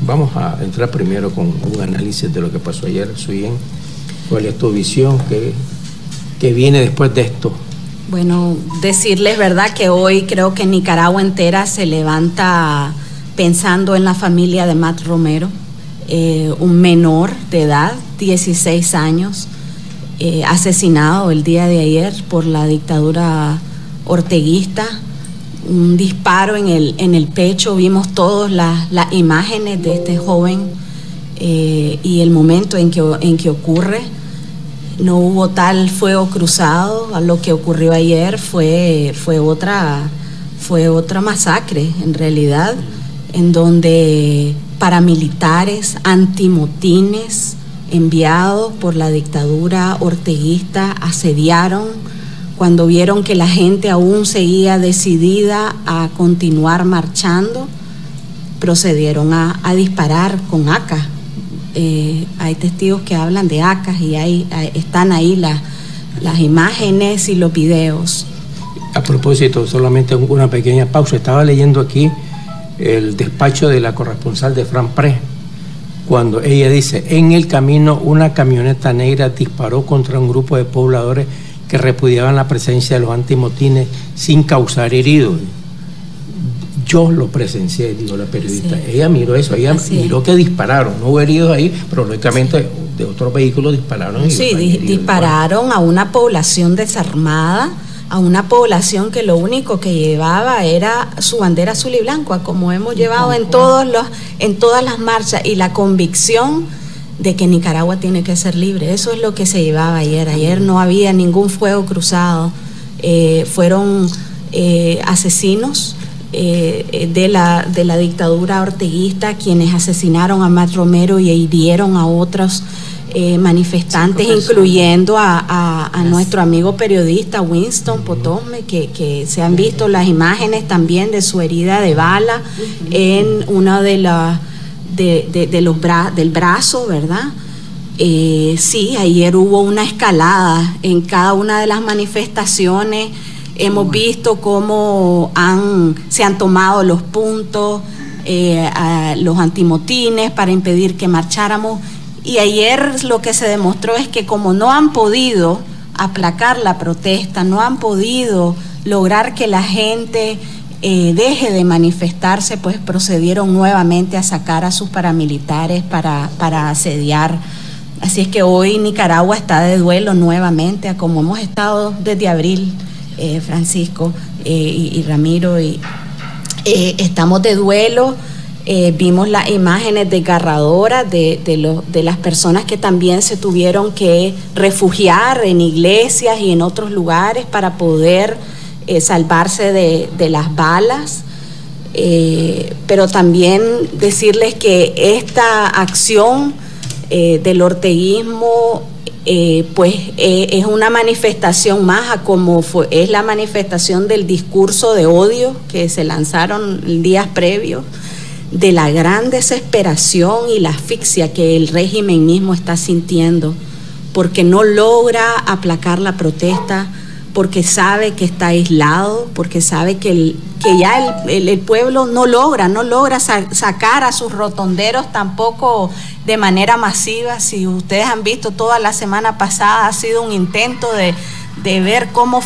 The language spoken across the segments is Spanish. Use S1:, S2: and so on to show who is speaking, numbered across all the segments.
S1: Vamos a entrar primero con un análisis de lo que pasó ayer, Suyen. ¿Cuál es tu visión? ¿Qué, ¿Qué, viene después de esto?
S2: Bueno, decirles, ¿verdad?, que hoy creo que Nicaragua entera se levanta pensando en la familia de Matt Romero, eh, un menor de edad, 16 años, eh, asesinado el día de ayer por la dictadura orteguista un disparo en el, en el pecho, vimos todas las, imágenes de este joven eh, y el momento en que, en que ocurre. No hubo tal fuego cruzado, lo que ocurrió ayer fue, fue, otra, fue otra masacre en realidad, en donde paramilitares, antimotines enviados por la dictadura orteguista asediaron cuando vieron que la gente aún seguía decidida a continuar marchando, procedieron a, disparar con AK. Eh, hay testigos que hablan de AK y hay, están ahí las imágenes y los videos.
S1: A propósito, solamente una pequeña pausa. Estaba leyendo aquí el despacho de la corresponsal de Fran Pre, cuando ella dice, en el camino una camioneta negra disparó contra un grupo de pobladores que repudiaban la presencia de los antimotines sin causar heridos. Yo lo presencié, digo la periodista. Ella miró eso, ella miró que dispararon, no hubo heridos ahí, pero lógicamente de otros vehículos dispararon.
S2: sí, dispararon a una población desarmada, a una población que lo único que llevaba era su bandera azul y blanco, como hemos llevado en, todos los, en todas las marchas, y la convicción de que Nicaragua tiene que ser libre. Eso es lo que se llevaba ayer. Ayer no había ningún fuego cruzado. Eh, fueron eh, asesinos eh, de, la, de la dictadura orteguista quienes asesinaron a Matt Romero y hirieron a otros manifestantes, incluyendo a, nuestro amigo periodista Winston Potosme, que, que, se han visto las imágenes también de su herida de bala en una de las de, los del brazo, ¿verdad? Eh, sí, ayer hubo una escalada en cada una de las manifestaciones. Hemos visto cómo han, se han tomado los puntos, eh, los antimotines para impedir que marcháramos. Y ayer lo que se demostró es que como no han podido aplacar la protesta, no han podido lograr que la gente eh, deje de manifestarse, pues procedieron nuevamente a sacar a sus paramilitares para, para asediar. Así es que hoy Nicaragua está de duelo nuevamente, como hemos estado desde abril, eh, Francisco eh, y, Ramiro, y estamos de duelo. vimos las imágenes desgarradoras de, de, de las personas que también se tuvieron que refugiar en iglesias y en otros lugares para poder eh, salvarse de, las balas, eh, pero también decirles que esta acción eh, del orteguismo pues es una manifestación más a como es la manifestación del discurso de odio que se lanzaron días previos, de la gran desesperación y la asfixia que el régimen mismo está sintiendo, porque no logra aplacar la protesta, porque sabe que está aislado, porque sabe que, el, que ya el, pueblo no logra, no logra sacar a sus rotonderos tampoco de manera masiva. Si ustedes han visto toda la semana pasada, ha sido un intento de, ver cómo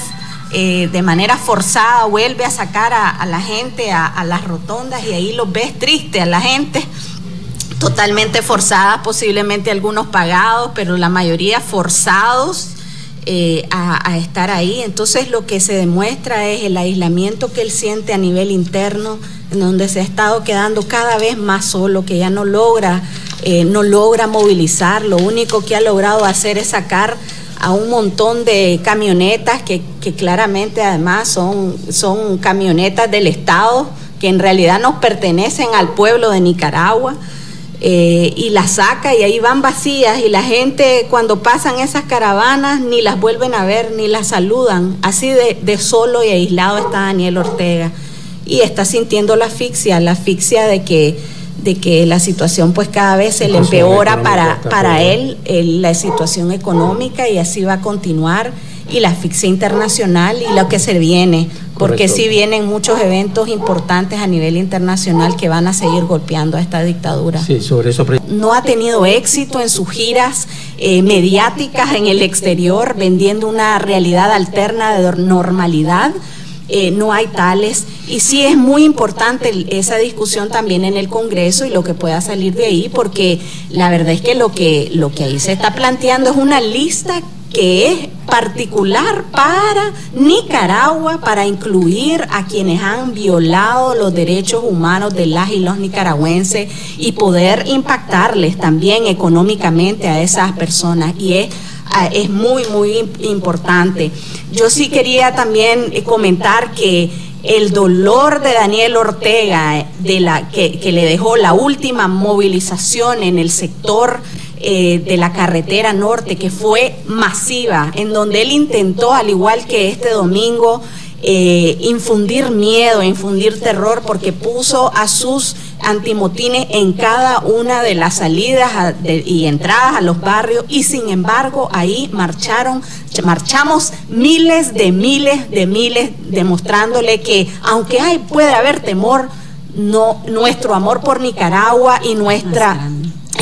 S2: eh, de manera forzada vuelve a sacar a, la gente a, a, las rotondas y ahí los ves triste a la gente. Totalmente forzada, posiblemente algunos pagados, pero la mayoría forzados eh, a, estar ahí. Entonces lo que se demuestra es el aislamiento que él siente a nivel interno, en donde se ha estado quedando cada vez más solo, que ya no logra, eh, no logra movilizar, lo único que ha logrado hacer es sacar a un montón de camionetas que, que claramente además son, son camionetas del Estado, que en realidad nos pertenecen al pueblo de Nicaragua. Eh, y las saca y ahí van vacías y la gente cuando pasan esas caravanas ni las vuelven a ver ni las saludan. Así de, solo y aislado está Daniel Ortega. Y está sintiendo la asfixia, la asfixia de que, de que la situación pues cada vez se le empeora para, para él, la situación económica y así va a continuar y la asfixia internacional y lo que se viene, porque sí vienen muchos eventos importantes a nivel internacional que van a seguir golpeando a esta dictadura.
S1: Sí, sobre eso.
S2: No ha tenido éxito en sus giras eh, mediáticas en el exterior, vendiendo una realidad alterna de normalidad. Eh, no hay tales. Y sí es muy importante esa discusión también en el Congreso y lo que pueda salir de ahí, porque la verdad es que lo que, lo que ahí se está planteando es una lista que es particular para Nicaragua, para incluir a quienes han violado los derechos humanos de las y los nicaragüenses y poder impactarles también económicamente a esas personas. Y es es muy, muy importante. Yo sí quería también eh, comentar que el dolor de Daniel Ortega, de la, que, le dejó la última movilización en el sector eh, de la carretera norte, que fue masiva, en donde él intentó, al igual que este domingo, eh, infundir miedo, infundir terror, porque puso a sus antimotines en cada una de las salidas y entradas a los barrios y sin embargo ahí marcharon, marchamos miles de miles de miles demostrándole que aunque hay, puede haber temor, no, nuestro amor por Nicaragua y nuestra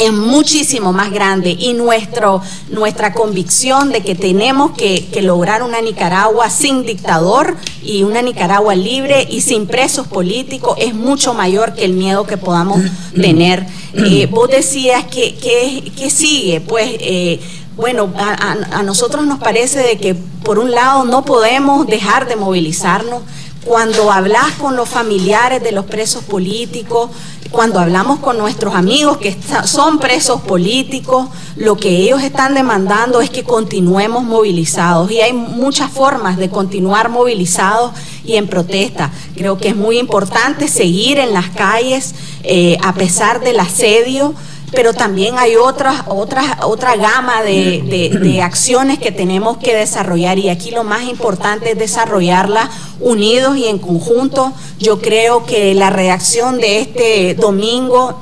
S2: es muchísimo más grande y nuestro, nuestra convicción de que tenemos que, lograr una Nicaragua sin dictador y una Nicaragua libre y sin presos políticos es mucho mayor que el miedo que podamos tener. Eh, vos decías que, que, sigue, pues... Eh, bueno, a, a, nosotros nos parece de que por un lado no podemos dejar de movilizarnos, cuando hablas con los familiares de los presos políticos, cuando hablamos con nuestros amigos que son presos políticos, lo que ellos están demandando es que continuemos movilizados y hay muchas formas de continuar movilizados y en protesta. Creo que es muy importante seguir en las calles eh, a pesar del asedio pero también hay otras, otras, otra gama de, acciones que tenemos que desarrollar y aquí lo más importante es desarrollarlas unidos y en conjunto. Yo creo que la reacción de este domingo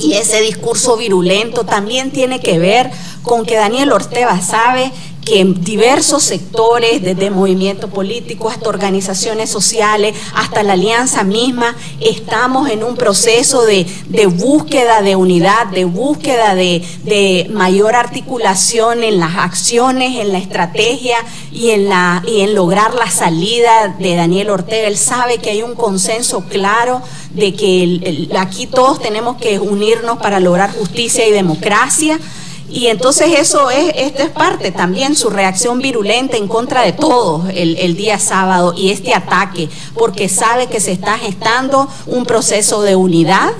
S2: y ese discurso virulento también tiene que ver con que Daniel Ortega sabe que en diversos sectores, desde movimiento político hasta organizaciones sociales, hasta la alianza misma, estamos en un proceso de, búsqueda de unidad, de búsqueda de, mayor articulación en las acciones, en la estrategia y en lograr la salida de Daniel Ortega. Él sabe que hay un consenso claro de que aquí todos tenemos que unirnos para lograr justicia y democracia. Y entonces eso es, esto es parte también, su reacción virulenta en contra de todos el, día sábado y este ataque, porque sabe que se está gestando un proceso de unidad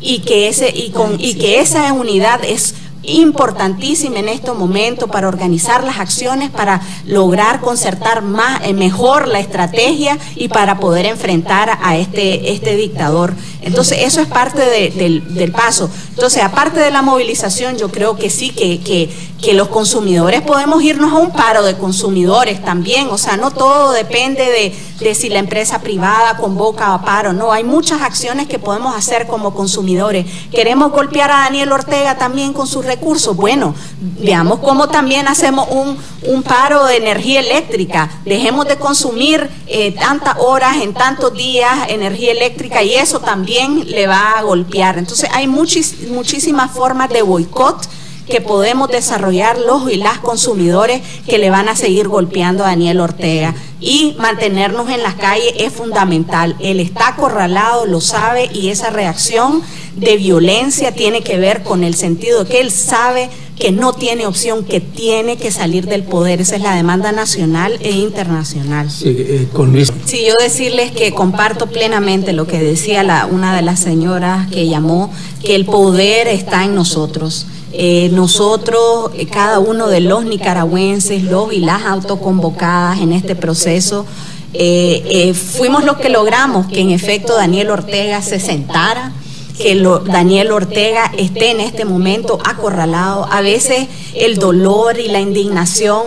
S2: y que, ese, y con, y que esa unidad es importantísima en este momento para organizar las acciones, para lograr concertar más, eh, mejor la estrategia y para poder enfrentar a este, este dictador. Entonces, eso es parte del, paso. Entonces, aparte de la movilización, yo creo que sí, que, que, que los consumidores podemos irnos a un paro de consumidores también. O sea, no todo depende de, de si la empresa privada convoca a paro. No, hay muchas acciones que podemos hacer como consumidores. Queremos golpear a Daniel Ortega también con sus recursos. Bueno, veamos cómo también hacemos un, un paro de energía eléctrica. Dejemos de consumir eh, tantas horas en tantos días energía eléctrica y eso también le va a golpear. Entonces hay muchísimas formas de boicot que podemos desarrollar los y las consumidores que le van a seguir golpeando a Daniel Ortega. Y mantenernos en las calles es fundamental. Él está acorralado, lo sabe, y esa reacción de violencia tiene que ver con el sentido de que él sabe que no tiene opción, que tiene que salir del poder. Esa es la demanda nacional e internacional. Sí, eh, con sí yo decirles que comparto plenamente lo que decía la, una de las señoras que llamó, que el poder está en nosotros. Eh, nosotros, eh, cada uno de los nicaragüenses, los y las autoconvocadas en este proceso, eh, fuimos los que logramos que en efecto Daniel Ortega se sentara, que Daniel Ortega esté en este momento acorralado. A veces el dolor y la indignación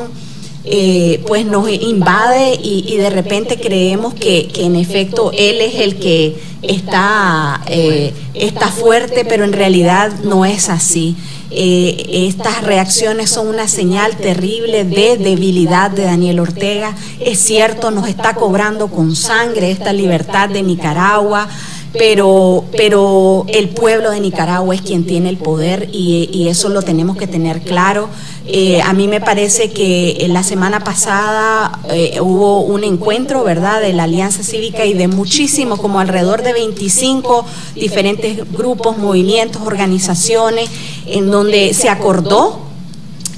S2: eh, pues nos invade y, de repente creemos que, en efecto él es el que está, está fuerte, pero en realidad no es así. Eh, estas reacciones son una señal terrible de debilidad de Daniel Ortega. Es cierto, nos está cobrando con sangre esta libertad de Nicaragua pero, pero el pueblo de Nicaragua es quien tiene el poder y, eso lo tenemos que tener claro. Eh, a mí me parece que la semana pasada eh, hubo un encuentro, ¿verdad?, de la Alianza Cívica y de muchísimos, como alrededor de 25 diferentes grupos, movimientos, organizaciones, en donde se acordó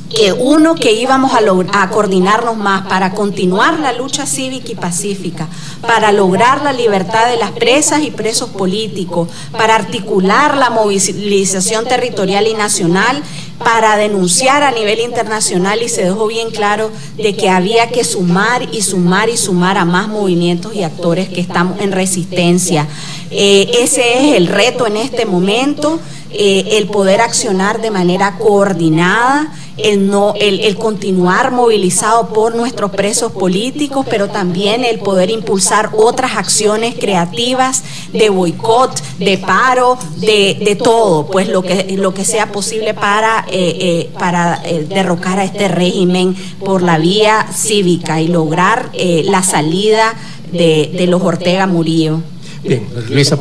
S2: que uno que íbamos a, coordinarnos más para continuar la lucha cívica y pacífica, para lograr la libertad de las presas y presos políticos, para articular la movilización territorial y nacional, para denunciar a nivel internacional y se dejó bien claro de que había que sumar y sumar y sumar a más movimientos y actores que estamos en resistencia. Eh, ese es el reto en este momento. Eh, el poder accionar de manera coordinada, el, no, el, continuar movilizado por nuestros presos políticos, pero también el poder impulsar otras acciones creativas de boicot, de paro, de, todo, pues lo que, lo que sea posible para, eh, eh, para derrocar a este régimen por la vía cívica y lograr la salida de, de los Ortega Murillo. Bien, Luisa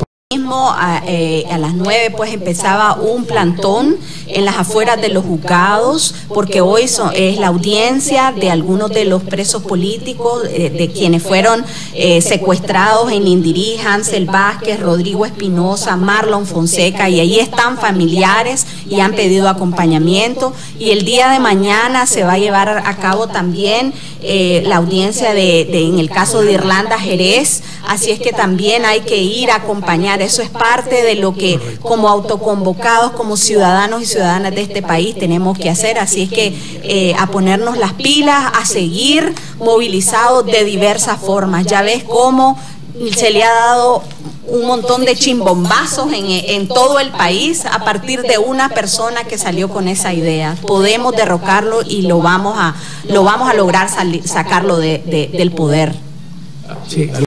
S2: eh, a, las nueve pues empezaba un plantón en las afueras de los juzgados porque hoy es la audiencia de algunos de los presos políticos eh, de quienes fueron eh, secuestrados en Indirí, Hansel Vázquez, Rodrigo Espinosa, Marlon Fonseca y ahí están familiares y han pedido acompañamiento. Y el día de mañana se va a llevar a cabo también la audiencia de, de en el caso de Irlanda Jerez. Así es que también hay que ir a acompañar eso es parte de lo que como autoconvocados, como ciudadanos y ciudadanas de este país tenemos que hacer. Así es que eh, a ponernos las pilas, a seguir movilizados de diversas formas. Ya ves cómo se le ha dado un montón de chimbombazos en, todo el país a partir de una persona que salió con esa idea. Podemos derrocarlo y lo vamos a, lo vamos a lograr sacarlo del poder.